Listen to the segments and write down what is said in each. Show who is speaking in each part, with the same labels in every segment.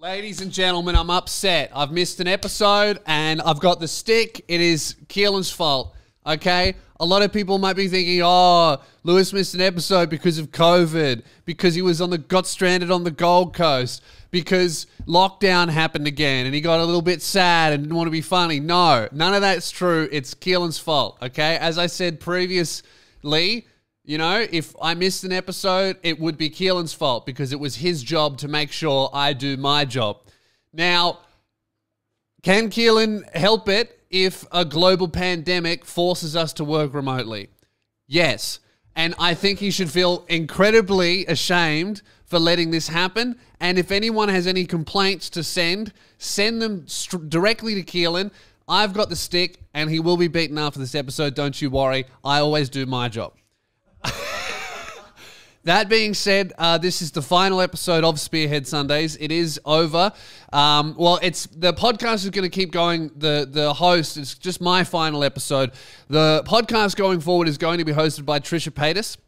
Speaker 1: Ladies and gentlemen, I'm upset. I've missed an episode and I've got the stick. It is Keelan's fault. Okay? A lot of people might be thinking, oh, Lewis missed an episode because of COVID, because he was on the got stranded on the Gold Coast, because lockdown happened again and he got a little bit sad and didn't want to be funny. No, none of that's true. It's Keelan's fault. Okay? As I said previously, you know, if I missed an episode, it would be Keelan's fault because it was his job to make sure I do my job. Now, can Keelan help it if a global pandemic forces us to work remotely? Yes. And I think he should feel incredibly ashamed for letting this happen. And if anyone has any complaints to send, send them st- directly to Keelan. I've got the stick and he will be beaten after this episode. Don't you worry. I always do my job. That being said, uh, this is the final episode of Spearhead Sundays. It is over. Um, well, it's the podcast is going to keep going. The the host is just my final episode. The podcast going forward is going to be hosted by Trisha Paytas,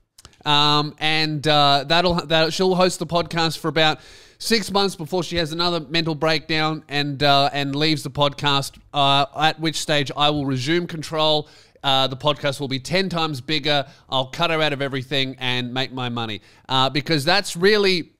Speaker 1: um, and uh, that'll that she'll host the podcast for about six months before she has another mental breakdown and uh, and leaves the podcast. Uh, at which stage I will resume control uh, the podcast will be 10 times bigger. I'll cut her out of everything and make my money uh, because that's really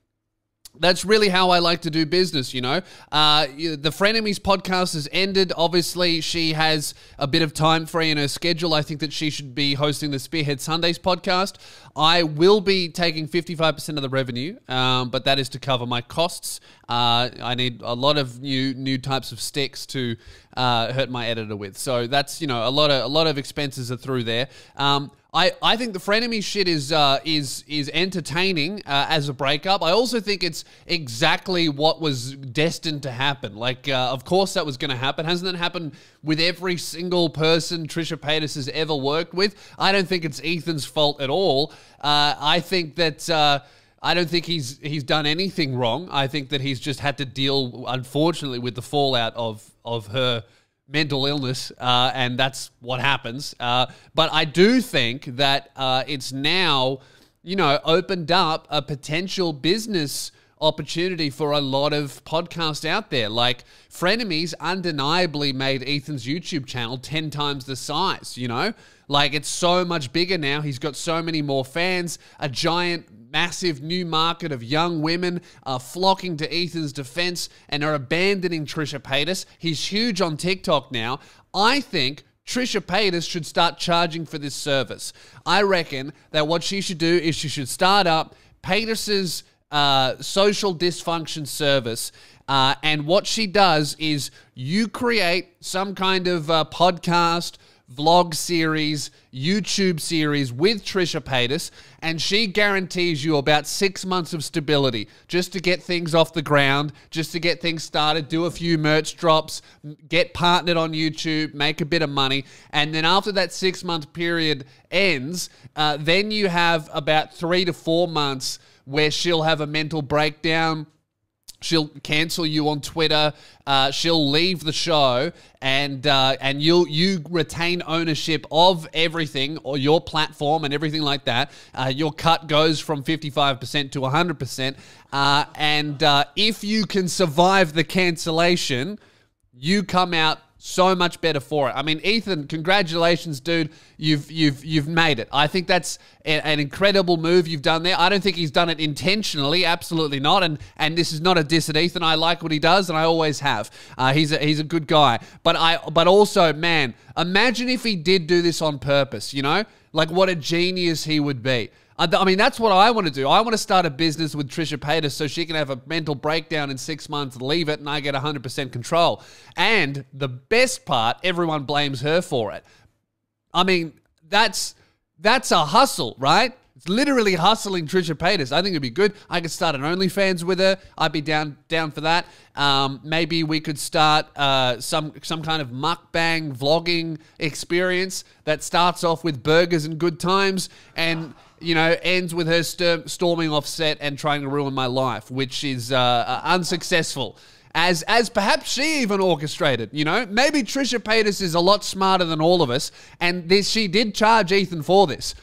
Speaker 1: that's really how I like to do business, you know. Uh, the Frenemies podcast has ended. Obviously, she has a bit of time free in her schedule. I think that she should be hosting the Spearhead Sundays podcast. I will be taking 55% of the revenue, um, but that is to cover my costs. Uh, I need a lot of new new types of sticks to uh, hurt my editor with. So that's you know a lot of a lot of expenses are through there. Um, I, I think the frenemy shit is uh, is is entertaining uh, as a breakup. I also think it's exactly what was destined to happen. Like, uh, of course, that was going to happen. Hasn't that happened with every single person Trisha Paytas has ever worked with? I don't think it's Ethan's fault at all. Uh, I think that. Uh, I don't think he's he's done anything wrong. I think that he's just had to deal, unfortunately, with the fallout of of her mental illness, uh, and that's what happens. Uh, but I do think that uh, it's now, you know, opened up a potential business opportunity for a lot of podcasts out there. Like Frenemies undeniably made Ethan's YouTube channel 10 times the size, you know? Like it's so much bigger now. He's got so many more fans, a giant massive new market of young women are flocking to Ethan's defense and are abandoning Trisha Paytas. He's huge on TikTok now. I think Trisha Paytas should start charging for this service. I reckon that what she should do is she should start up Paytas's uh, social dysfunction service. Uh, and what she does is you create some kind of uh, podcast vlog series, YouTube series with Trisha Paytas, and she guarantees you about six months of stability just to get things off the ground, just to get things started, do a few merch drops, get partnered on YouTube, make a bit of money, and then after that six month period ends, uh, then you have about three to four months where she'll have a mental breakdown She'll cancel you on Twitter. Uh, she'll leave the show, and uh, and you you retain ownership of everything or your platform and everything like that. Uh, your cut goes from fifty five percent to hundred percent, uh, and uh, if you can survive the cancellation, you come out so much better for it. I mean, Ethan, congratulations, dude. You've you've you've made it. I think that's a, an incredible move you've done there. I don't think he's done it intentionally, absolutely not. And and this is not a diss at Ethan. I like what he does, and I always have. Uh, he's a, he's a good guy. But I but also, man, imagine if he did do this on purpose. You know, like what a genius he would be. I mean, that's what I want to do. I want to start a business with Trisha Paytas so she can have a mental breakdown in six months, leave it, and I get 100% control. And the best part, everyone blames her for it. I mean, that's that's a hustle, right? It's literally hustling Trisha Paytas. I think it'd be good. I could start an OnlyFans with her. I'd be down down for that. Um, maybe we could start uh, some some kind of mukbang vlogging experience that starts off with burgers and good times and you know, ends with her st- storming off set and trying to ruin my life, which is uh, uh, unsuccessful. As, as perhaps she even orchestrated, you know, maybe Trisha Paytas is a lot smarter than all of us, and this she did charge Ethan for this.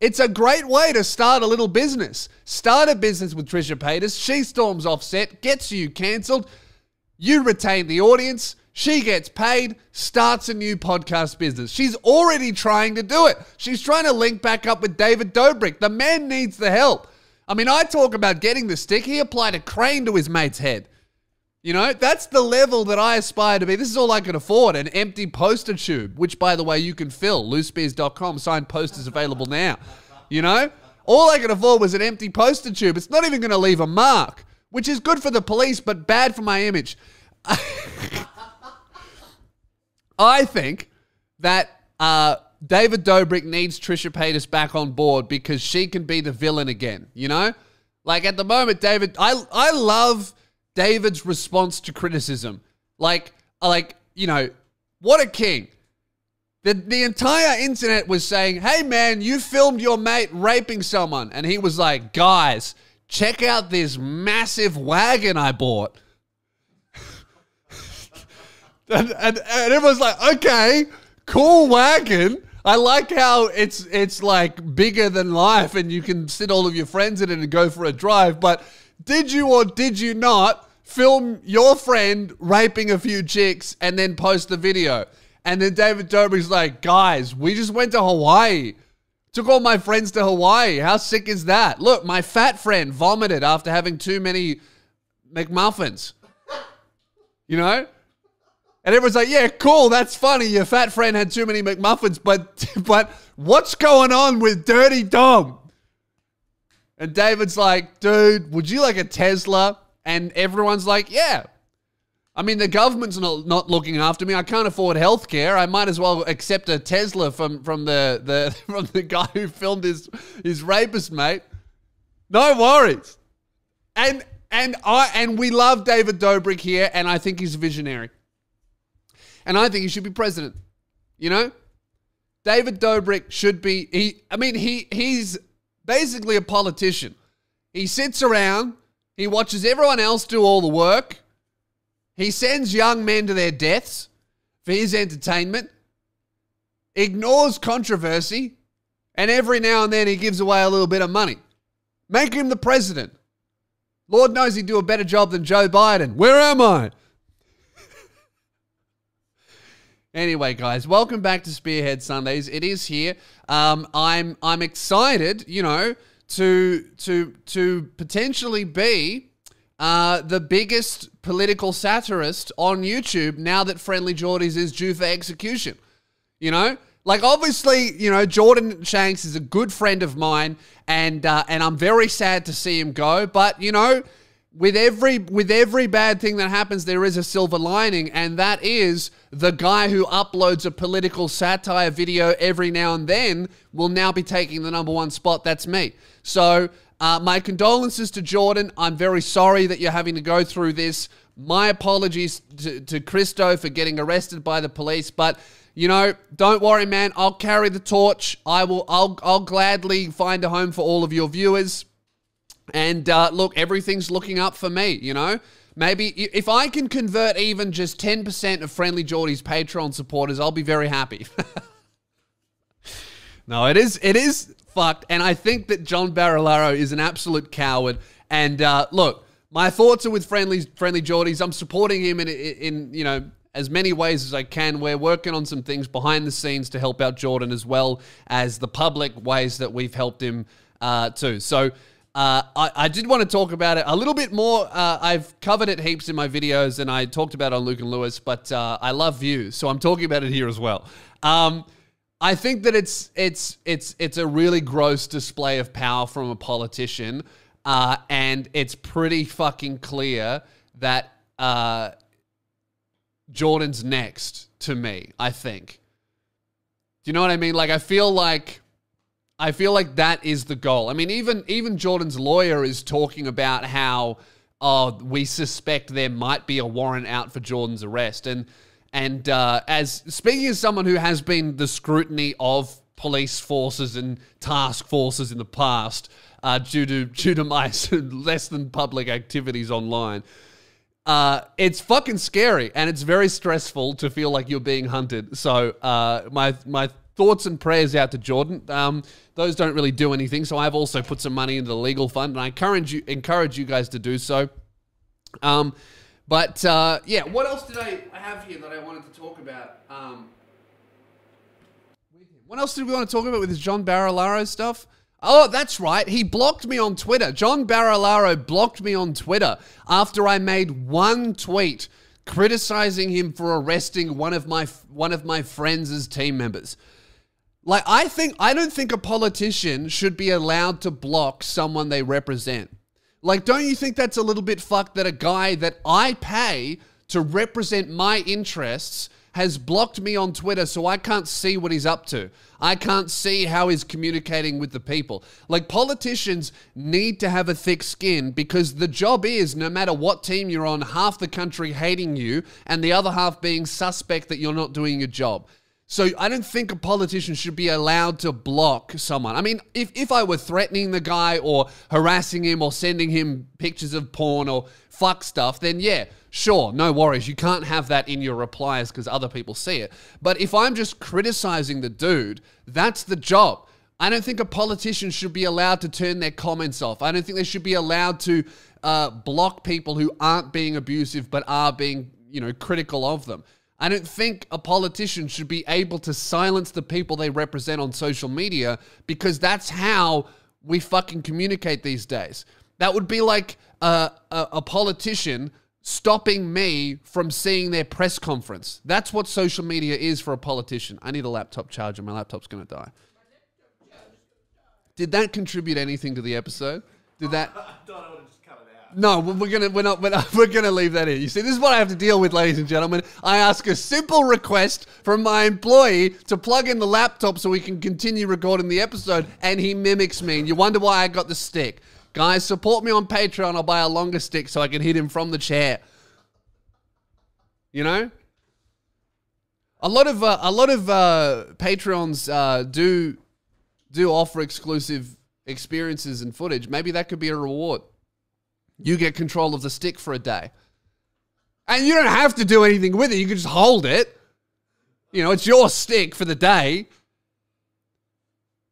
Speaker 1: It's a great way to start a little business. Start a business with Trisha Paytas. She storms off set, gets you cancelled. You retain the audience. She gets paid, starts a new podcast business. She's already trying to do it. She's trying to link back up with David Dobrik. The man needs the help. I mean, I talk about getting the stick. He applied a crane to his mate's head. You know, that's the level that I aspire to be. This is all I can afford an empty poster tube, which, by the way, you can fill. Lewspears.com, signed posters available now. You know, all I can afford was an empty poster tube. It's not even going to leave a mark, which is good for the police, but bad for my image. I think that uh, David Dobrik needs Trisha Paytas back on board because she can be the villain again. You know, like at the moment, David. I I love David's response to criticism. Like like you know, what a king. The, the entire internet was saying, hey man, you filmed your mate raping someone. And he was like, guys, check out this massive wagon I bought. And, and, and everyone's like, okay, cool wagon. I like how it's it's like bigger than life and you can sit all of your friends in it and go for a drive. But did you or did you not film your friend raping a few chicks and then post the video? And then David Dobrik's like, guys, we just went to Hawaii. Took all my friends to Hawaii. How sick is that? Look, my fat friend vomited after having too many McMuffins. You know? And everyone's like, yeah, cool, that's funny. Your fat friend had too many McMuffins, but but what's going on with Dirty Dom? And David's like, dude, would you like a Tesla? And everyone's like, yeah. I mean, the government's not, not looking after me. I can't afford healthcare. I might as well accept a Tesla from, from the, the from the guy who filmed his his rapist, mate. No worries. And and I and we love David Dobrik here, and I think he's a visionary. And I think he should be president. You know? David Dobrik should be he I mean he he's basically a politician. He sits around, he watches everyone else do all the work. He sends young men to their deaths for his entertainment, ignores controversy, and every now and then he gives away a little bit of money. Make him the president. Lord knows he'd do a better job than Joe Biden. Where am I? Anyway, guys, welcome back to Spearhead Sundays. It is here. Um, I'm I'm excited, you know, to to to potentially be uh, the biggest political satirist on YouTube now that Friendly Jordies is due for execution. You know, like obviously, you know, Jordan Shanks is a good friend of mine, and uh, and I'm very sad to see him go. But you know, with every with every bad thing that happens there is a silver lining and that is the guy who uploads a political satire video every now and then will now be taking the number one spot. That's me. So uh, my condolences to jordan. I'm very sorry that you're having to go through this. My apologies to, to kristo for getting arrested by the police but you know don't worry man. I'll carry the torch. I will i'll, I'll gladly find a home for all of your viewers and uh, look, everything's looking up for me, you know? Maybe if I can convert even just 10% of Friendly Jordies Patreon supporters, I'll be very happy. no, it is it is fucked. And I think that John Barilaro is an absolute coward. And uh, look, my thoughts are with Friendly Friendly Jordies. I'm supporting him in, in, you know, as many ways as I can. We're working on some things behind the scenes to help out Jordan as well as the public ways that we've helped him uh, too. So uh, I, I, did want to talk about it a little bit more. Uh, I've covered it heaps in my videos and I talked about it on Luke and Lewis, but uh, I love views, so I'm talking about it here as well. Um, I think that it's it's it's it's a really gross display of power from a politician, uh, and it's pretty fucking clear that uh, Jordan's next to me. I think. Do you know what I mean? Like I feel like I feel like that is the goal. I mean, even even Jordan's lawyer is talking about how oh we suspect there might be a warrant out for Jordan's arrest, and and uh, as speaking as someone who has been the scrutiny of police forces and task forces in the past uh, due to due to my less than public activities online. Uh, it's fucking scary and it's very stressful to feel like you're being hunted. So uh, my my thoughts and prayers out to Jordan. Um, those don't really do anything, so I've also put some money into the legal fund, and I encourage you encourage you guys to do so. Um, but uh, yeah, what else did I have here that I wanted to talk about? Um, what else did we want to talk about with this John Barilaro stuff? Oh, that's right. He blocked me on Twitter. John Barilaro blocked me on Twitter after I made one tweet criticizing him for arresting one of my one of my friends' team members. Like I think I don't think a politician should be allowed to block someone they represent. Like don't you think that's a little bit fucked that a guy that I pay to represent my interests has blocked me on Twitter so I can't see what he's up to. I can't see how he's communicating with the people. Like politicians need to have a thick skin because the job is no matter what team you're on, half the country hating you and the other half being suspect that you're not doing your job. So I don't think a politician should be allowed to block someone. I mean, if, if I were threatening the guy or harassing him or sending him pictures of porn or fuck stuff, then yeah, sure, no worries. You can't have that in your replies because other people see it. But if I'm just criticizing the dude, that's the job. I don't think a politician should be allowed to turn their comments off. I don't think they should be allowed to uh, block people who aren't being abusive but are being, you know, critical of them. I don't think a politician should be able to silence the people they represent on social media because that's how we fucking communicate these days. That would be like a, a, a politician stopping me from seeing their press conference. That's what social media is for a politician. I need a laptop charger. My laptop's going to die. Did that contribute anything to the episode? Did that? No, we're gonna we're not, we're not we're gonna leave that in. You see, this is what I have to deal with, ladies and gentlemen. I ask a simple request from my employee to plug in the laptop so we can continue recording the episode, and he mimics me. And you wonder why I got the stick. Guys, support me on Patreon. I'll buy a longer stick so I can hit him from the chair. You know, a lot of uh, a lot of uh, Patreons uh, do do offer exclusive experiences and footage. Maybe that could be a reward. You get control of the stick for a day. And you don't have to do anything with it. You can just hold it. You know, it's your stick for the day.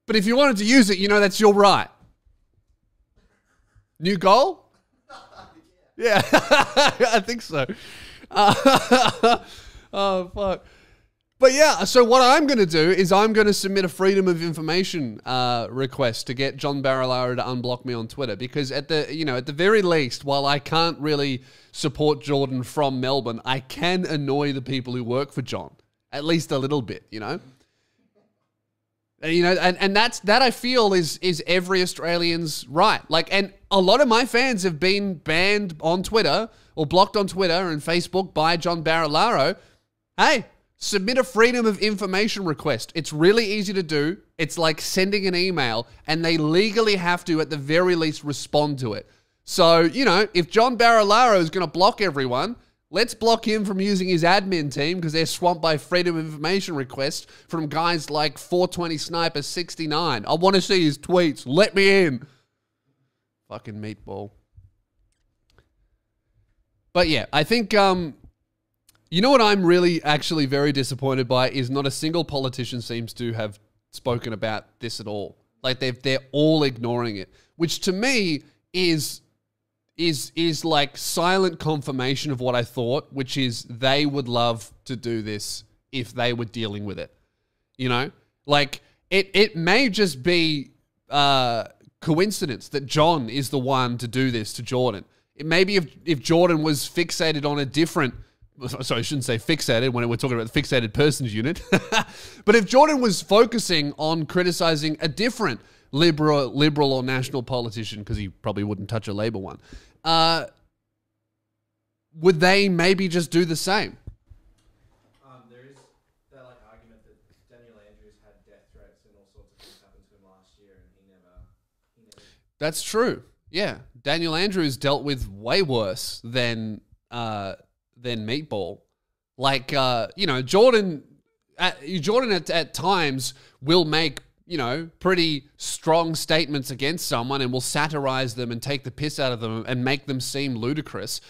Speaker 1: But if you wanted to use it, you know that's your right. New goal? yeah, I think so. Uh, oh, fuck. But yeah, so what I'm going to do is I'm going to submit a freedom of information uh, request to get John Barilaro to unblock me on Twitter because at the you know at the very least, while I can't really support Jordan from Melbourne, I can annoy the people who work for John at least a little bit, you know. And, you know, and, and that's that I feel is is every Australian's right. Like, and a lot of my fans have been banned on Twitter or blocked on Twitter and Facebook by John Barilaro. Hey, Submit a freedom of information request. It's really easy to do. It's like sending an email, and they legally have to, at the very least, respond to it. So, you know, if John Barilaro is going to block everyone, let's block him from using his admin team because they're swamped by freedom of information requests from guys like 420 Sniper 69. I want to see his tweets. Let me in. Fucking meatball. But yeah, I think um, you know what I'm really actually very disappointed by is not a single politician seems to have spoken about this at all. Like they've they're all ignoring it, which to me is is is like silent confirmation of what I thought, which is they would love to do this if they were dealing with it. You know? Like it it may just be uh coincidence that John is the one to do this to Jordan. It may be if if Jordan was fixated on a different sorry, I shouldn't say fixated when we're talking about the fixated persons unit. but if Jordan was focusing on criticizing a different liberal, liberal or national politician, because he probably wouldn't touch a Labor one, uh, would they maybe just do the same?
Speaker 2: Um, there is that like argument that Daniel Andrews had death threats and all sorts of things happen to him last year, and he never, he never.
Speaker 1: That's true. Yeah, Daniel Andrews dealt with way worse than uh, than Meatball. Like, uh, you know, Jordan, at, Jordan at, at times will make you know, pretty strong statements against someone and will satirize them and take the piss out of them and make them seem ludicrous.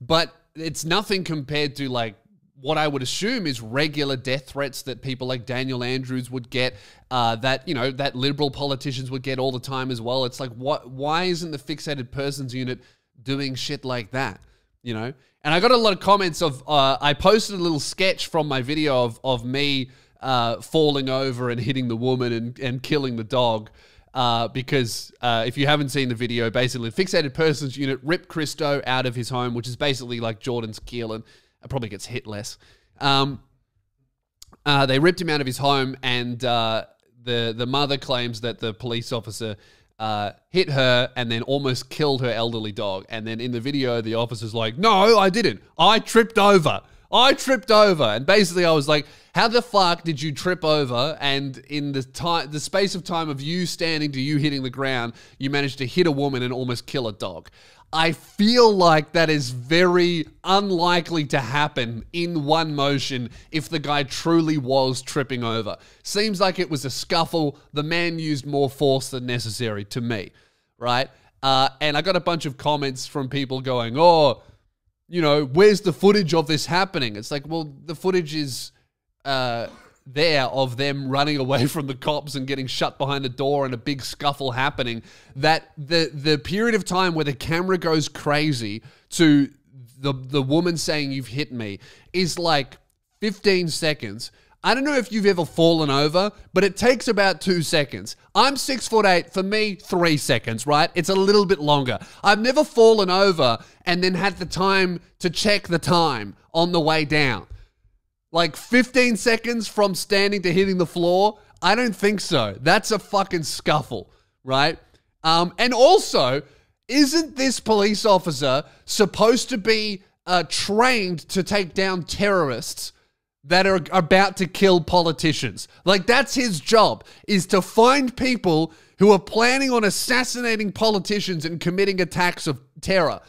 Speaker 1: But it's nothing compared to like what I would assume is regular death threats that people like Daniel Andrews would get, uh, that you know that liberal politicians would get all the time as well. It's like, what? Why isn't the fixated persons unit doing shit like that? You know. And I got a lot of comments of. Uh, I posted a little sketch from my video of of me uh, falling over and hitting the woman and and killing the dog. Uh, because uh, if you haven't seen the video, basically, the fixated persons unit ripped Kristo out of his home, which is basically like Jordan's Keelan. It probably gets hit less. Um, uh, they ripped him out of his home, and uh, the the mother claims that the police officer uh, hit her and then almost killed her elderly dog. And then in the video, the officer's like, "No, I didn't. I tripped over. I tripped over." And basically, I was like, "How the fuck did you trip over?" And in the time, the space of time of you standing to you hitting the ground, you managed to hit a woman and almost kill a dog. I feel like that is very unlikely to happen in one motion if the guy truly was tripping over. Seems like it was a scuffle. The man used more force than necessary to me, right? Uh, and I got a bunch of comments from people going, oh, you know, where's the footage of this happening? It's like, well, the footage is uh, there of them running away from the cops and getting shut behind a door and a big scuffle happening. That the the period of time where the camera goes crazy to the the woman saying you've hit me is like 15 seconds. I don't know if you've ever fallen over, but it takes about two seconds. I'm six foot eight. For me, three seconds, right? It's a little bit longer. I've never fallen over and then had the time to check the time on the way down. Like 15 seconds from standing to hitting the floor? I don't think so. That's a fucking scuffle, right? Um, and also, isn't this police officer supposed to be uh, trained to take down terrorists that are about to kill politicians? Like, that's his job, is to find people who are planning on assassinating politicians and committing attacks of terror.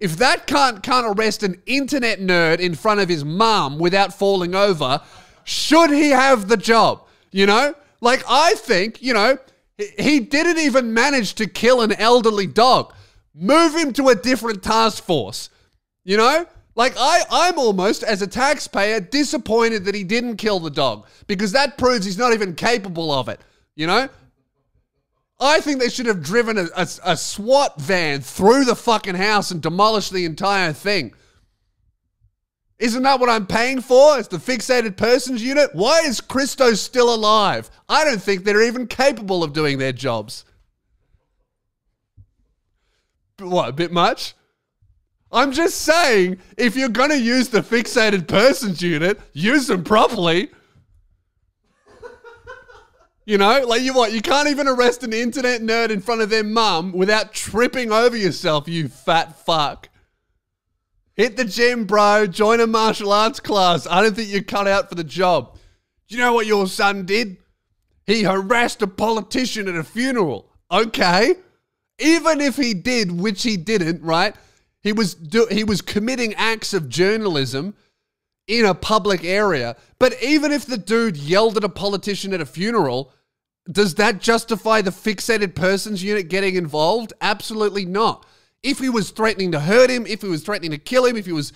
Speaker 1: If that can't can't arrest an internet nerd in front of his mum without falling over, should he have the job? You know? Like I think, you know, he didn't even manage to kill an elderly dog. Move him to a different task force. You know? Like I I'm almost as a taxpayer disappointed that he didn't kill the dog because that proves he's not even capable of it. You know? I think they should have driven a, a, a SWAT van through the fucking house and demolished the entire thing. Isn't that what I'm paying for? It's the fixated persons unit. Why is Kristo still alive? I don't think they're even capable of doing their jobs. What, a bit much? I'm just saying, if you're going to use the fixated persons unit, use them properly. You know, like you what? You can't even arrest an internet nerd in front of their mum without tripping over yourself, you fat fuck. Hit the gym, bro. Join a martial arts class. I don't think you're cut out for the job. Do you know what your son did? He harassed a politician at a funeral. Okay. Even if he did, which he didn't, right? He was do- he was committing acts of journalism in a public area. But even if the dude yelled at a politician at a funeral, does that justify the fixated persons unit getting involved? Absolutely not. If he was threatening to hurt him, if he was threatening to kill him, if he was,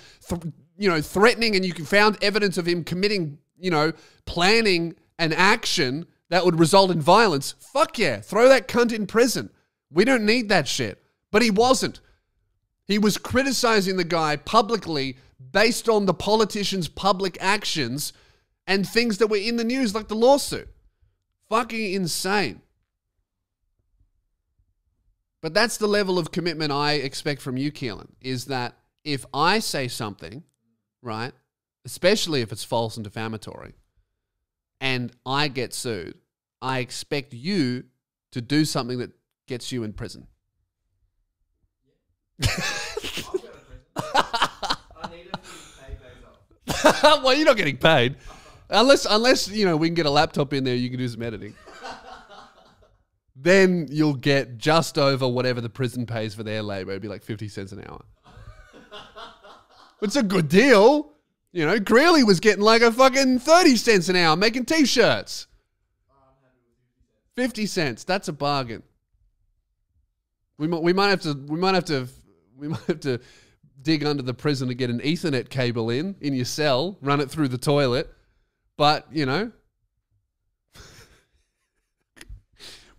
Speaker 1: you know, threatening and you found evidence of him committing, you know, planning an action that would result in violence, fuck yeah, throw that cunt in prison. We don't need that shit. But he wasn't. He was criticizing the guy publicly based on the politician's public actions and things that were in the news, like the lawsuit. Fucking insane. But that's the level of commitment I expect from you, Keelan, is that if I say something, right, especially if it's false and defamatory, and I get sued, I expect you to do something that gets you in prison.
Speaker 2: I need a few pay days off.
Speaker 1: well, you're not getting paid. Unless, unless you know, we can get a laptop in there, you can do some editing. then you'll get just over whatever the prison pays for their labor. It'd be like 50 cents an hour. it's a good deal. You know, Greeley was getting like a fucking 30 cents an hour making t shirts. 50 cents. That's a bargain. We might, we might have to, we might have to, we might have to dig under the prison to get an Ethernet cable in in your cell, run it through the toilet. But you know,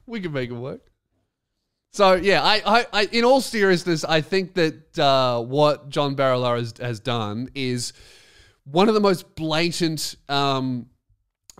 Speaker 1: we can make it work. So yeah, I, I, I in all seriousness, I think that uh, what John Barilaro has, has done is one of the most blatant um,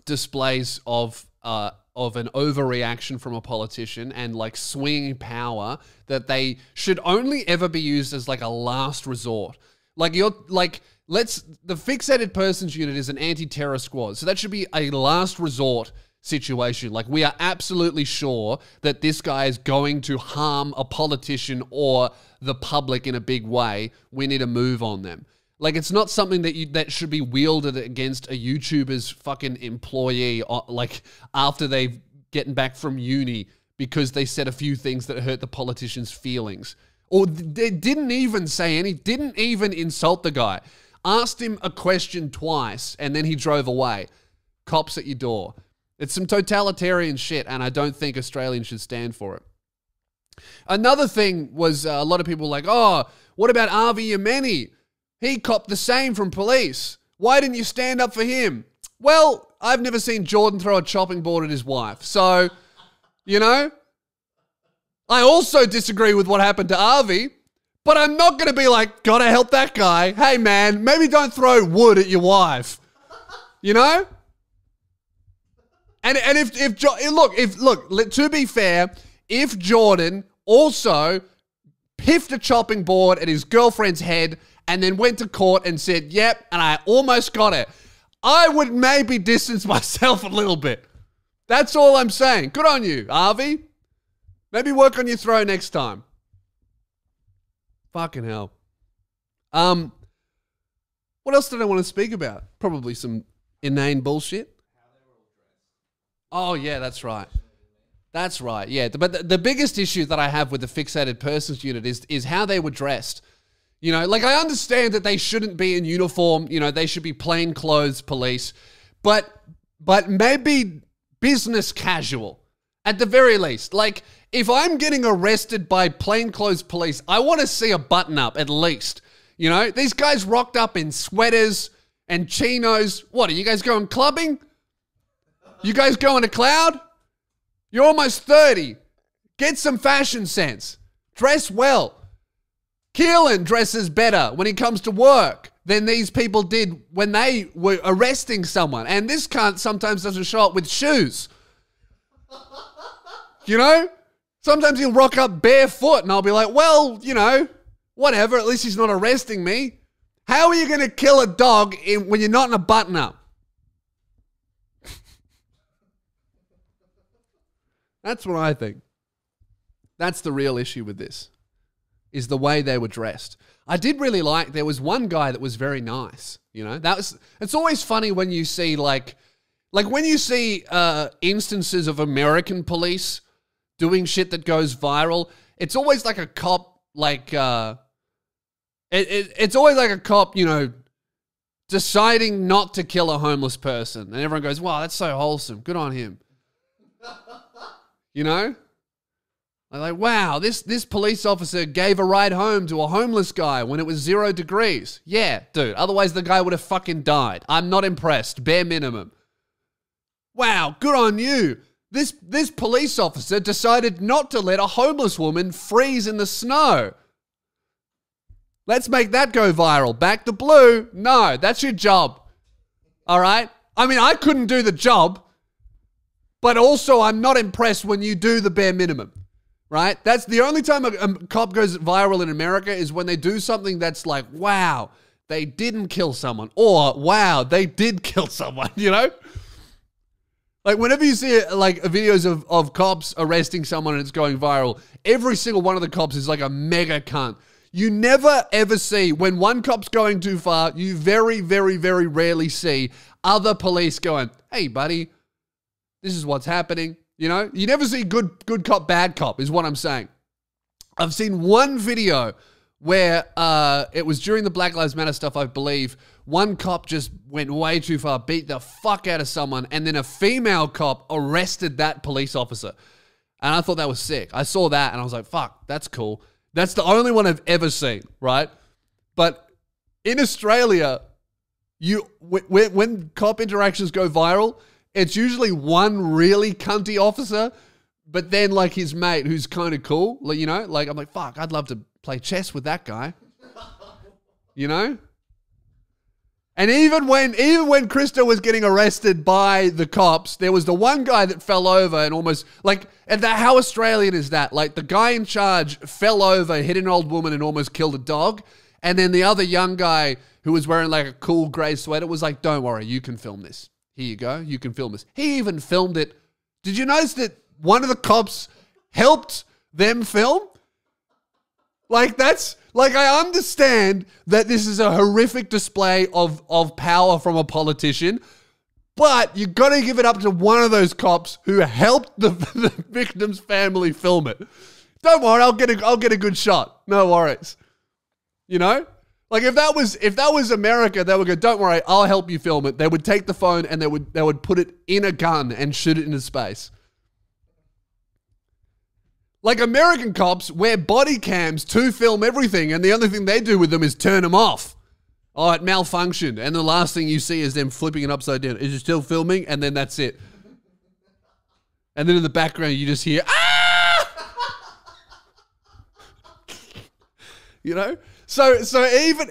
Speaker 1: displays of uh, of an overreaction from a politician and like swinging power that they should only ever be used as like a last resort. Like you're like let's the fixated persons unit is an anti-terror squad, so that should be a last resort situation. Like we are absolutely sure that this guy is going to harm a politician or the public in a big way. We need to move on them. Like it's not something that you that should be wielded against a YouTuber's fucking employee uh, like after they've getting back from uni because they said a few things that hurt the politician's feelings. Or they didn't even say any didn't even insult the guy. Asked him a question twice and then he drove away. Cops at your door. It's some totalitarian shit and I don't think Australians should stand for it. Another thing was uh, a lot of people like, "Oh, what about Avi Yemini?" He copped the same from police. Why didn't you stand up for him? Well, I've never seen Jordan throw a chopping board at his wife. So, you know, I also disagree with what happened to Avi, but I'm not going to be like, gotta help that guy. Hey, man, maybe don't throw wood at your wife. You know? And, and if, if, eh, look, if, look, to be fair, if Jordan also piffed a chopping board at his girlfriend's head and then went to court and said, yep, and I almost got it, I would maybe distance myself a little bit. That's all I'm saying. Good on you, Avi. Maybe work on your throw next time. Fucking hell. Um, what else did I want to speak about? Probably some inane bullshit. Oh yeah, that's right. That's right. Yeah, but the, the biggest issue that I have with the fixated persons unit is is how they were dressed. You know, like I understand that they shouldn't be in uniform, you know, they should be plain clothes police, but but maybe business casual at the very least. Like if I'm getting arrested by plainclothes police, I want to see a button up at least. You know, these guys rocked up in sweaters and chinos. What are you guys going clubbing? You guys going to cloud? You're almost 30. Get some fashion sense. Dress well. Keelan dresses better when he comes to work than these people did when they were arresting someone. And this cunt sometimes doesn't show up with shoes. You know? Sometimes he'll rock up barefoot and I'll be like, well, you know, whatever. At least he's not arresting me. How are you going to kill a dog in, when you're not in a button up? That's what I think. That's the real issue with this is the way they were dressed. I did really like there was one guy that was very nice, you know. That was it's always funny when you see like like when you see uh instances of American police doing shit that goes viral, it's always like a cop like uh it, it it's always like a cop, you know, deciding not to kill a homeless person. And everyone goes, "Wow, that's so wholesome. Good on him." you know? like, wow, this, this police officer gave a ride home to a homeless guy when it was zero degrees. Yeah, dude. Otherwise, the guy would have fucking died. I'm not impressed. Bare minimum. Wow, good on you. This, this police officer decided not to let a homeless woman freeze in the snow. Let's make that go viral. Back the blue. No, that's your job. All right? I mean, I couldn't do the job, but also I'm not impressed when you do the bare minimum right? That's the only time a, a, cop goes viral in America is when they do something that's like, wow, they didn't kill someone, or wow, they did kill someone, you know? Like whenever you see like videos of, of cops arresting someone and it's going viral, every single one of the cops is like a mega cunt. You never ever see when one cop's going too far, you very, very, very rarely see other police going, hey, buddy, this is what's happening. You know, you never see good good cop bad cop is what I'm saying. I've seen one video where uh, it was during the Black Lives Matter stuff, I believe. One cop just went way too far, beat the fuck out of someone, and then a female cop arrested that police officer. And I thought that was sick. I saw that and I was like, fuck, that's cool. That's the only one I've ever seen, right? But in Australia, you when, when cop interactions go viral, it's usually one really cunty officer, but then like his mate who's kind of cool. Like you know, like I'm like fuck, I'd love to play chess with that guy. You know. And even when even when Kristo was getting arrested by the cops, there was the one guy that fell over and almost like and that how Australian is that? Like the guy in charge fell over, hit an old woman and almost killed a dog. And then the other young guy who was wearing like a cool grey sweater was like, Don't worry, you can film this. Here you go, you can film this. He even filmed it. Did you notice that one of the cops helped them film? Like that's like I understand that this is a horrific display of of power from a politician, but you've got to give it up to one of those cops who helped the, the victim's family film it. Don't worry, I'll get a I'll get a good shot. No worries. You know? Like if that was if that was America, they would go, "Don't worry, I'll help you film it." They would take the phone and they would they would put it in a gun and shoot it into space. Like American cops wear body cams to film everything, and the only thing they do with them is turn them off. Oh, it malfunctioned, and the last thing you see is them flipping it upside down. Is it still filming? And then that's it. And then in the background, you just hear ah. you know. So, so even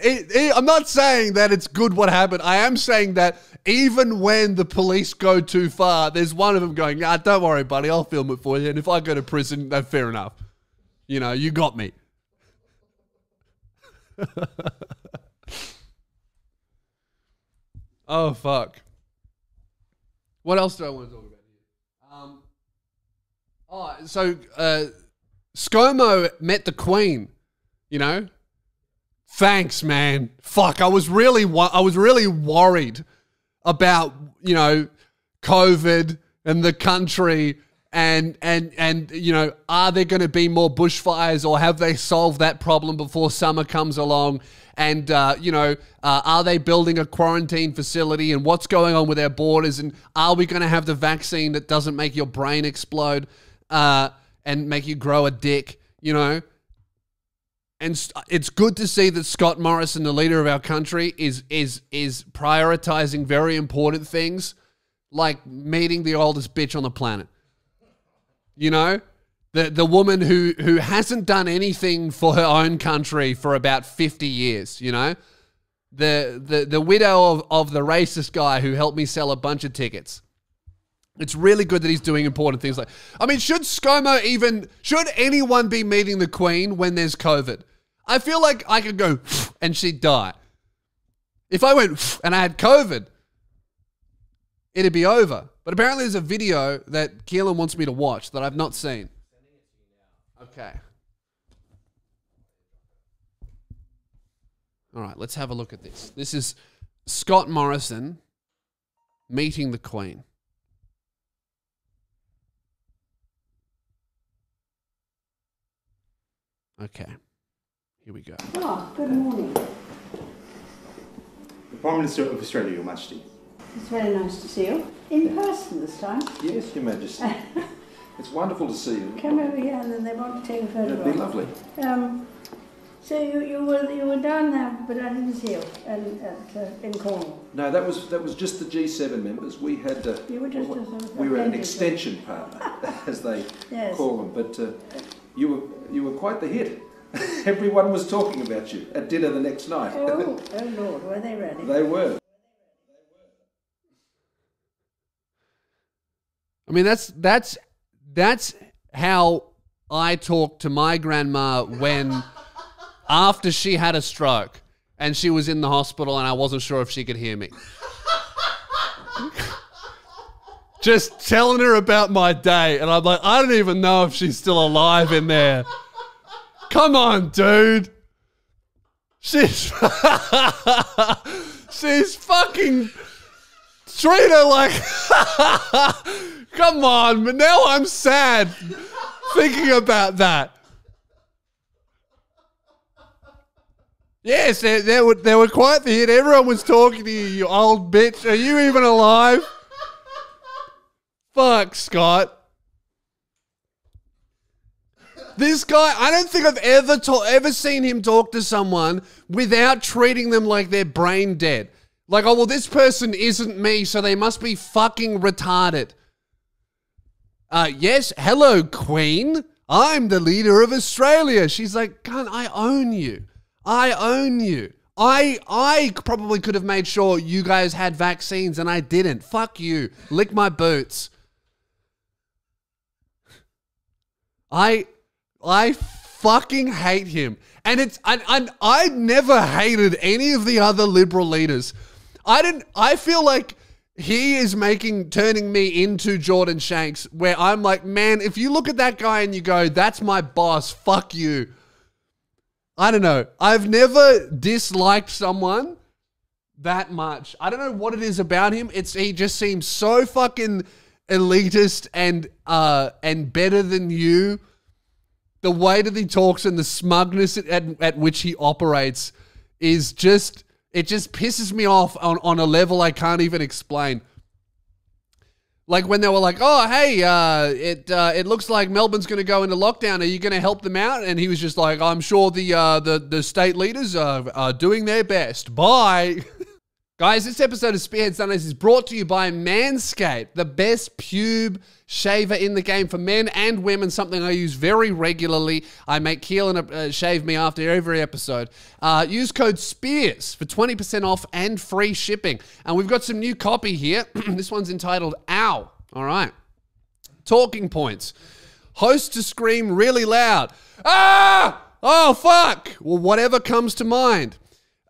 Speaker 1: I'm not saying that it's good what happened. I am saying that even when the police go too far, there's one of them going, "Ah, don't worry, buddy, I'll film it for you." And if I go to prison, that's fair enough. You know, you got me. oh fuck. What else do I want to talk about here? Um, oh, so uh, ScoMo met the Queen. You know, thanks, man. Fuck, I was really, I was really worried about you know COVID and the country and and and you know are there going to be more bushfires or have they solved that problem before summer comes along? And uh, you know uh, are they building a quarantine facility and what's going on with our borders? And are we going to have the vaccine that doesn't make your brain explode uh, and make you grow a dick you know and it's good to see that Scott Morrison, the leader of our country, is is is prioritizing very important things like meeting the oldest bitch on the planet. You know, the the woman who who hasn't done anything for her own country for about fifty years. You know, the the the widow of of the racist guy who helped me sell a bunch of tickets. It's really good that he's doing important things like. I mean, should ScoMo even should anyone be meeting the Queen when there's COVID? I feel like I could go and she'd die. If I went and I had COVID, it'd be over. But apparently, there's a video that Keelan wants me to watch that I've not seen. Okay. All right, let's have a look at this. This is Scott Morrison meeting the Queen. Okay, here we go.
Speaker 3: Oh, good morning.
Speaker 4: The Prime Minister of Australia, Your Majesty.
Speaker 3: It's very nice to see you. In person this time.
Speaker 4: Yes, Your Majesty. it's wonderful to see you.
Speaker 3: Come over here and then they want to take a photograph.
Speaker 4: It'd be lovely.
Speaker 3: Um, so you, you were you were down there, but I didn't see you in, at, uh, in Cornwall.
Speaker 4: No, that was that was just the G7 members. We had uh,
Speaker 3: You were just a sort of
Speaker 4: we were an extension partner, as they
Speaker 3: Yes.
Speaker 4: call them. But uh, you were you were quite the hit. Everyone was talking about you at dinner the next night.
Speaker 3: Oh, oh Lord, were they ready?
Speaker 4: they were.
Speaker 1: I mean, that's that's that's how I talked to my grandma when after she had a stroke and she was in the hospital and I wasn't sure if she could hear me. Just telling her about my day and I'm like, I don't even know if she's still alive in there. Come on, dude. She's she's fucking treat her like come on but now i'm sad thinking about that. Yes they, they, were, they were quite the hit. Everyone was talking to you you old bitch. Are you even alive? Fuck scott This guy, I don't think I've ever ta- ever seen him talk to someone without treating them like they're brain dead. Like, oh well, this person isn't me, so they must be fucking retarded. Uh, yes, hello, Queen. I'm the leader of Australia. She's like, cunt, I own you. I own you. I I probably could have made sure you guys had vaccines and I didn't. Fuck you. Lick my boots. I I fucking hate him. And it's and, and I never hated any of the other liberal leaders. I didn't I feel like he is making turning me into Jordan Shanks where I'm like, man, if you look at that guy and you go, that's my boss, fuck you. I don't know. I've never disliked someone that much. I don't know what it is about him. It's he just seems so fucking elitist and uh and better than you. The way that he talks and the smugness at, at, which he operates is just it just pisses me off on, on a level I can't even explain. Like when they were like, "Oh, hey, uh, it uh, it looks like Melbourne's going to go into lockdown. Are you going to help them out?" And he was just like, "I'm sure the uh, the the state leaders are, are doing their best. Bye." Guys, this episode of Spearhead Sundays is brought to you by Manscaped, the best pube shaver in the game for men and women, something I use very regularly. I make Keelan uh, shave me after every episode. Uh, use code SPEARS for 20% off and free shipping. And we've got some new copy here. this one's entitled Ow. All right. Talking points. Host to scream really loud. Ah! Oh, fuck! Well, whatever comes to mind.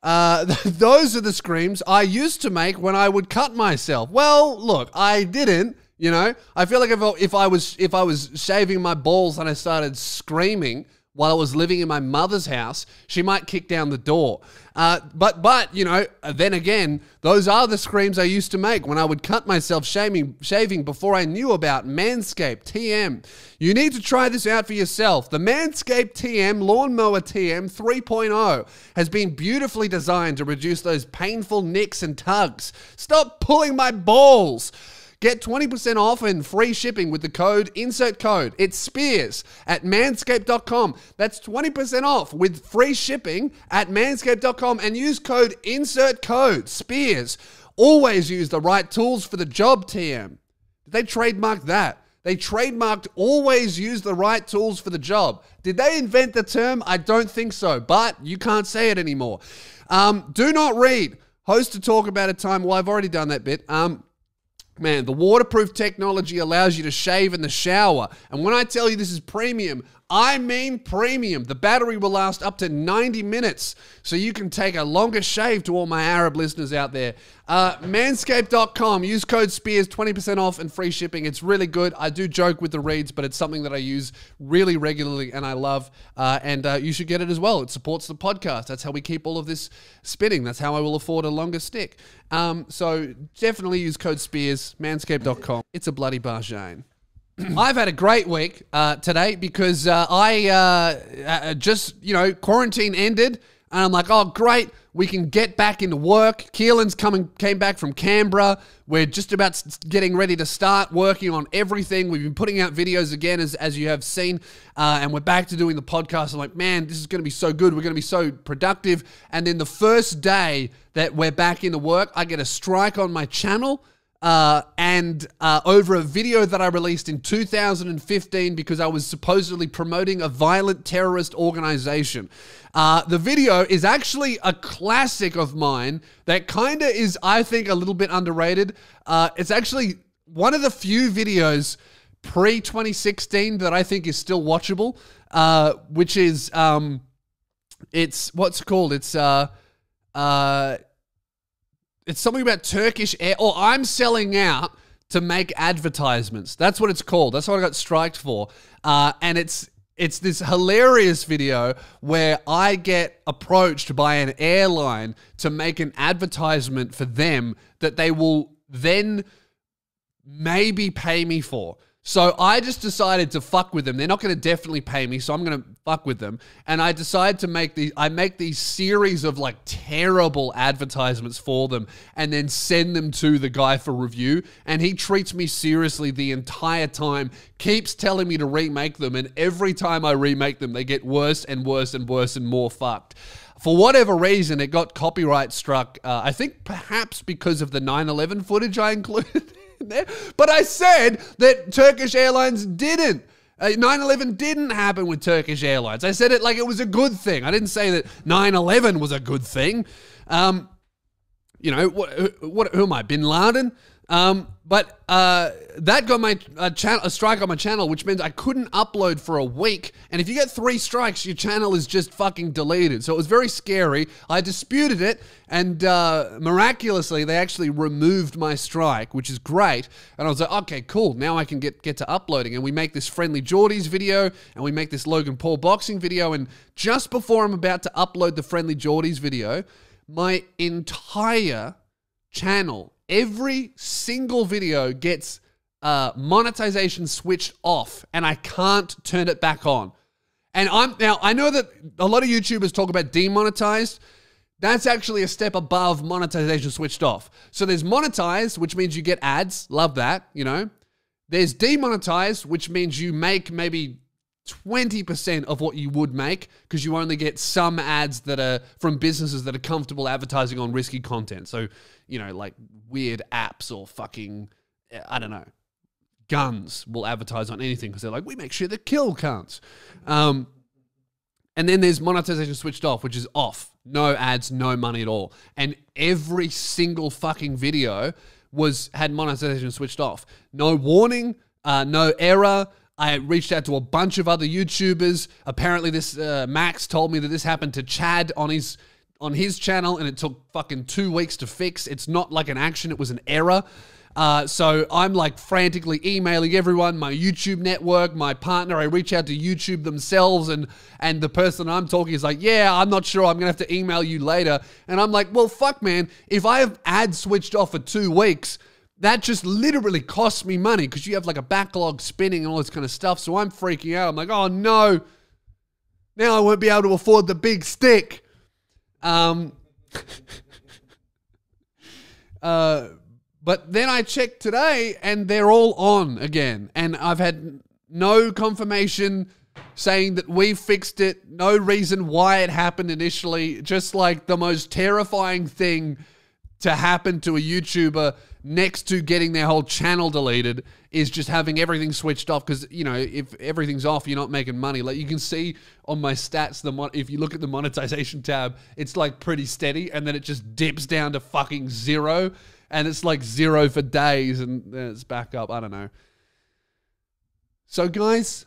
Speaker 1: Uh, those are the screams I used to make when I would cut myself. Well, look, I didn't. You know, I feel like if if I was if I was shaving my balls and I started screaming while I was living in my mother's house, she might kick down the door. Uh, but but you know, then again, those are the screams I used to make when I would cut myself shaving shaving before I knew about Manscaped TM. You need to try this out for yourself. The Manscaped TM Lawnmower TM 3.0 has been beautifully designed to reduce those painful nicks and tugs. Stop pulling my balls. Get 20% off and free shipping with the code, insert code. It's Spears at manscaped.com. That's 20% off with free shipping at manscaped.com and use code, insert code, Spears. Always use the right tools for the job, TM. Did they trademark that? They trademarked always use the right tools for the job. Did they invent the term? I don't think so, but you can't say it anymore. Um, do not read. Host to talk about a time. Well, I've already done that bit. Um, Man, the waterproof technology allows you to shave in the shower. And when I tell you this is premium, I mean premium. The battery will last up to 90 minutes, so you can take a longer shave to all my Arab listeners out there. Uh, manscaped.com, use code SPEARS, 20% off and free shipping. It's really good. I do joke with the reads, but it's something that I use really regularly and I love. Uh, and uh, you should get it as well. It supports the podcast. That's how we keep all of this spinning. That's how I will afford a longer stick. Um, so definitely use code SPEARS, manscaped.com. It's a bloody bargain. I've had a great week uh, today because uh, I uh, uh, just, you know, quarantine ended and I'm like, oh, great, we can get back into work. Keelan's coming, came back from Canberra. We're just about getting ready to start working on everything. We've been putting out videos again, as, as you have seen, uh, and we're back to doing the podcast. I'm like, man, this is going to be so good. We're going to be so productive. And then the first day that we're back into work, I get a strike on my channel uh, and uh, over a video that I released in 2015 because I was supposedly promoting a violent terrorist organization. Uh, the video is actually a classic of mine that kind of is, I think, a little bit underrated. Uh, it's actually one of the few videos pre 2016 that I think is still watchable, uh, which is um, it's what's it called? It's uh, it's something about Turkish air, or I'm selling out to make advertisements. That's what it's called. That's what I got striked for. Uh, and it's it's this hilarious video where I get approached by an airline to make an advertisement for them that they will then maybe pay me for. So I just decided to fuck with them. They're not going to definitely pay me, so I'm going to fuck with them. And I decided to make these. I make these series of like terrible advertisements for them, and then send them to the guy for review. And he treats me seriously the entire time. Keeps telling me to remake them, and every time I remake them, they get worse and worse and worse and more fucked. For whatever reason, it got copyright struck. Uh, I think perhaps because of the 9 11 footage I included in But I said that Turkish Airlines didn't. Uh, 9 11 didn't happen with Turkish Airlines. I said it like it was a good thing. I didn't say that 9 11 was a good thing. Um, you know, what, what, who am I? Bin Laden? Um, but uh, that got my uh, channel a strike on my channel, which means I couldn't upload for a week. And if you get three strikes, your channel is just fucking deleted. So it was very scary. I disputed it, and uh, miraculously, they actually removed my strike, which is great. And I was like, okay, cool. Now I can get get to uploading. And we make this Friendlyjordies video, and we make this Logan Paul boxing video. And just before I'm about to upload the Friendlyjordies video, my entire channel every single video gets uh, monetization switched off and I can't turn it back on. And I'm now, I know that a lot of YouTubers talk about demonetized. That's actually a step above monetization switched off. So there's monetized, which means you get ads. Love that, you know. There's demonetized, which means you make maybe 20% of what you would make because you only get some ads that are from businesses that are comfortable advertising on risky content. So, you know, like weird apps or fucking, I don't know, guns will advertise on anything because they're like, we make sure the kill counts. Um, and then there's monetization switched off, which is off. No ads, no money at all. And every single fucking video was had monetization switched off. No warning, uh, no error. I reached out to a bunch of other YouTubers. Apparently, this uh, Max told me that this happened to Chad on his on his channel, and it took fucking two weeks to fix. It's not like an action; it was an error. Uh, so I'm like frantically emailing everyone, my YouTube network, my partner. I reach out to YouTube themselves, and and the person I'm talking is like, "Yeah, I'm not sure. I'm gonna have to email you later." And I'm like, "Well, fuck, man. If I have ads switched off for two weeks." That just literally costs me money because you have like a backlog spinning and all this kind of stuff. So I'm freaking out. I'm like, oh no, now I won't be able to afford the big stick. Um, uh, but then I checked today and they're all on again. And I've had no confirmation saying that we fixed it, no reason why it happened initially. Just like the most terrifying thing to happen to a YouTuber next to getting their whole channel deleted is just having everything switched off because you know if everything's off you're not making money. Like you can see on my stats the mon- if you look at the monetization tab it's like pretty steady and then it just dips down to fucking zero and it's like zero for days and then it's back up. I don't know. So guys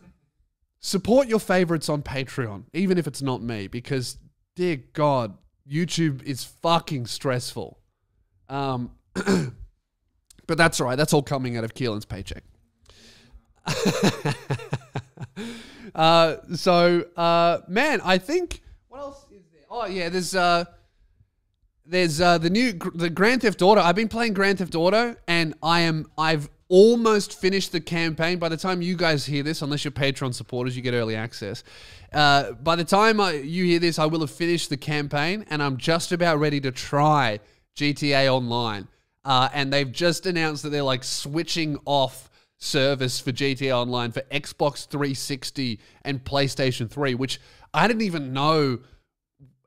Speaker 1: support your favorites on patreon even if it's not me because dear god youtube is fucking stressful. Um But that's all right. That's all coming out of Keelan's paycheck. uh, so, uh, man, I think what else is there? Oh yeah, there's uh, there's uh, the new the Grand Theft Auto. I've been playing Grand Theft Auto, and I am I've almost finished the campaign. By the time you guys hear this, unless you're Patreon supporters, you get early access. Uh, by the time I, you hear this, I will have finished the campaign, and I'm just about ready to try GTA Online. Uh, and they've just announced that they're like switching off service for GTA Online for Xbox 360 and PlayStation 3, which I didn't even know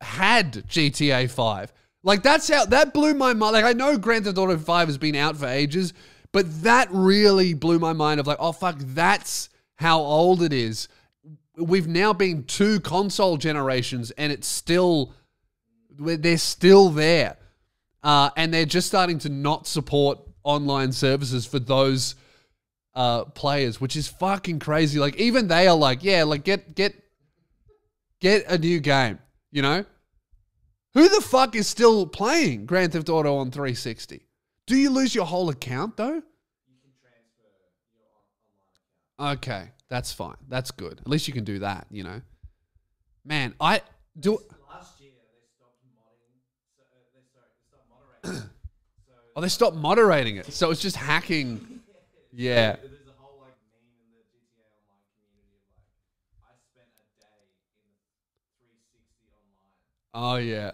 Speaker 1: had GTA 5. Like that's how that blew my mind. Like I know Grand Theft Auto 5 has been out for ages, but that really blew my mind of like, oh fuck, that's how old it is. We've now been two console generations and it's still they're still there. Uh, and they're just starting to not support online services for those uh, players, which is fucking crazy. Like even they are like, yeah, like get get get a new game. You know, who the fuck is still playing Grand Theft Auto on 360? Do you lose your whole account though? Okay, that's fine. That's good. At least you can do that. You know, man, I do
Speaker 2: they moderating
Speaker 1: oh, they stopped moderating it. So it's just hacking. yeah. Oh yeah.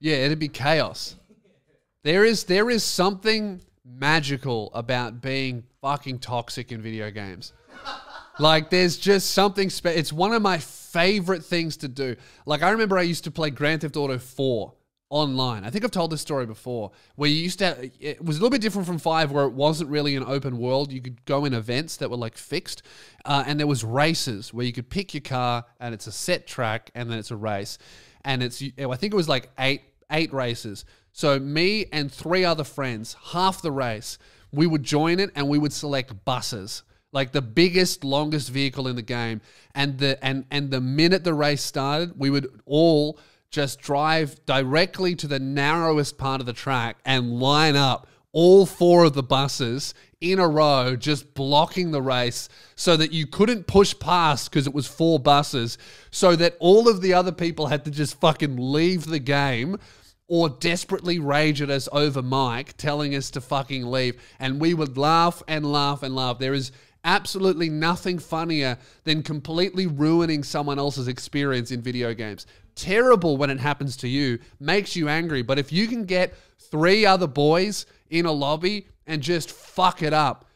Speaker 1: Yeah, it'd be chaos. there is there is something magical about being fucking toxic in video games. like there's just something spe- it's one of my favorite things to do. Like I remember I used to play Grand Theft Auto 4 online. I think I've told this story before where you used to it was a little bit different from 5 where it wasn't really an open world. You could go in events that were like fixed uh, and there was races where you could pick your car and it's a set track and then it's a race and it's I think it was like 8 8 races. So me and three other friends, half the race, we would join it and we would select buses like the biggest longest vehicle in the game. And the and and the minute the race started we would all just drive directly to the narrowest part of the track and line up all four of the buses in a row just blocking the race so that you couldn't push past because it was four buses so that all of the other people had to just fucking leave the game or desperately rage at us over mic telling us to fucking leave. And we would laugh and laugh and laugh. There is absolutely nothing funnier than completely ruining someone else's experience in video games. Terrible when it happens to you, makes you angry. But if you can get three other boys in a lobby and just fuck it up,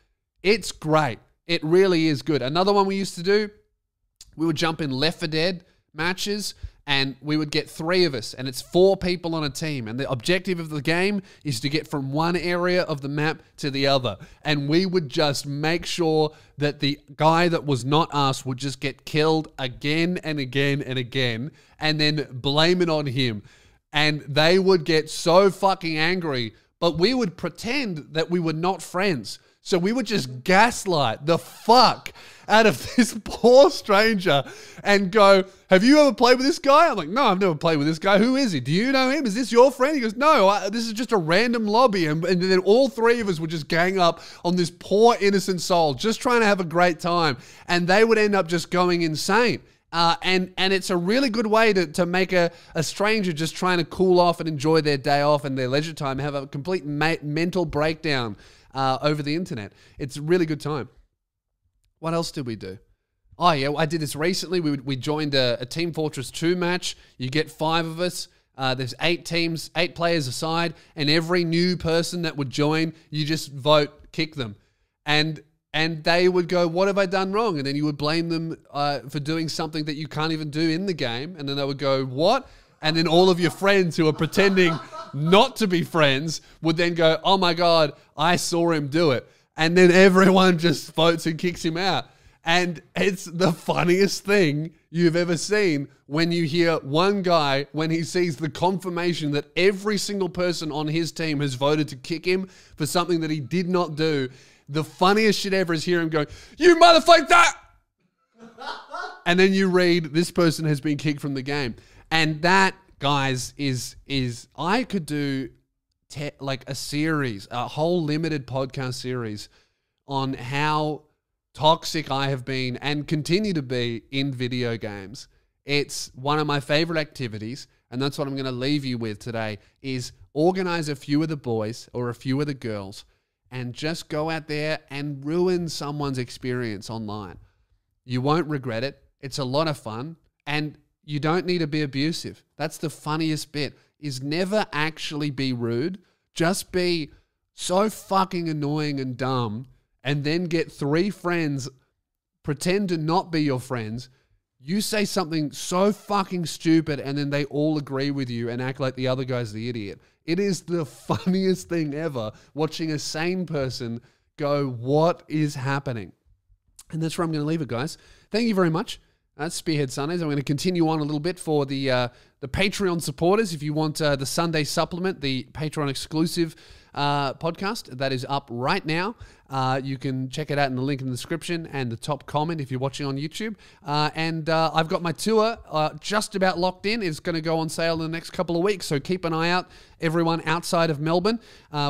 Speaker 1: it's great. It really is good. Another one we used to do, we would jump in Left 4 Dead matches and we would get three of us, and it's four people on a team. And the objective of the game is to get from one area of the map to the other. And we would just make sure that the guy that was not us would just get killed again and again and again, and then blame it on him. And they would get so fucking angry, but we would pretend that we were not friends. So we would just gaslight the fuck out of this poor stranger and go, Have you ever played with this guy? I'm like, No, I've never played with this guy. Who is he? Do you know him? Is this your friend? He goes, No, I, this is just a random lobby. And, and then all three of us would just gang up on this poor innocent soul, just trying to have a great time. And they would end up just going insane. Uh, and and it's a really good way to, to make a, a stranger just trying to cool off and enjoy their day off and their leisure time have a complete ma- mental breakdown uh, over the internet. It's a really good time. What else did we do? Oh yeah, I did this recently. We we joined a, a Team Fortress Two match. You get five of us. Uh, there's eight teams, eight players aside, and every new person that would join, you just vote, kick them, and and they would go, "What have I done wrong?" And then you would blame them uh, for doing something that you can't even do in the game, and then they would go, "What?" And then all of your friends who are pretending not to be friends would then go, "Oh my god, I saw him do it," and then everyone just votes and kicks him out. And it's the funniest thing you've ever seen when you hear one guy, when he sees the confirmation that every single person on his team has voted to kick him for something that he did not do. The funniest shit ever is hear him going, You motherfucker! and then you read, This person has been kicked from the game. And that, guys, is, is I could do like a series, a whole limited podcast series on how toxic I have been and continue to be in video games. It's one of my favorite activities, and that's what I'm going to leave you with today is organize a few of the boys or a few of the girls and just go out there and ruin someone's experience online. You won't regret it. It's a lot of fun and you don't need to be abusive. That's the funniest bit is never actually be rude. Just be so fucking annoying and dumb and then get three friends pretend to not be your friends. You say something so fucking stupid and then they all agree with you and act like the other guy's the idiot. It is the funniest thing ever watching a sane person go, What is happening? And that's where I'm going to leave it, guys. Thank you very much. That's Spearhead Sundays. I'm going to continue on a little bit for the uh, the Patreon supporters. If you want uh, the Sunday supplement, the Patreon exclusive uh, podcast that is up right now. Uh, you can check it out in the link in the description and the top comment if you're watching on YouTube. Uh, and uh, I've got my tour just about locked in. It's going to go on sale in the next couple of weeks. So keep an eye out. Everyone outside of Melbourne,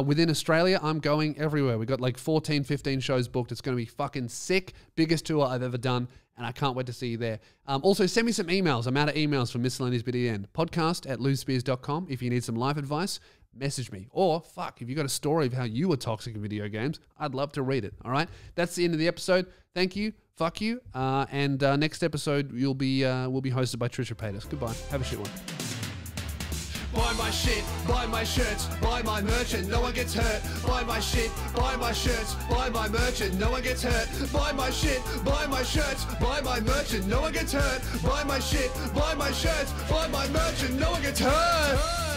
Speaker 1: within Australia, I'm going everywhere. We've got like 14, 15 shows booked. It's going to be fucking sick. Biggest tour I've ever done and I can't wait to see you there. Um, also, send me some emails. I'm out of emails from Miscellaneous End. Podcast at lewspears.com if you need some life advice. message me. Or, fuck, if you got a story of how you were toxic in video games, I'd love to read it. All right. That's the end of the episode. Thank you. Fuck you. Uh, and uh, next episode, you'll be uh, will be hosted by Trisha Paytas. Goodbye. Have a shit one. Buy my shit, buy my shirts, buy my merchant, no one gets hurt. Buy my shit, buy my shirts, buy my merchant, no one gets hurt. Buy my shit, buy my shirts, buy my merchant, no one gets hurt. Buy my shit, buy my shirts, buy my merchant, no one gets hurt.